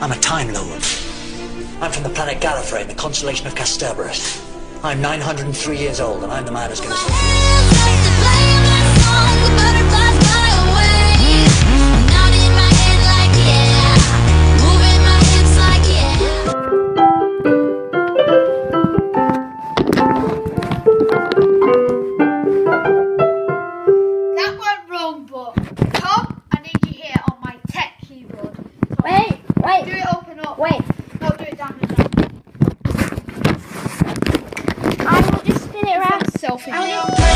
I'm a Time Lord. I'm from the planet Gallifrey in the constellation of Kasterborous. I'm 903 years old, and I'm the man who's going to coffee.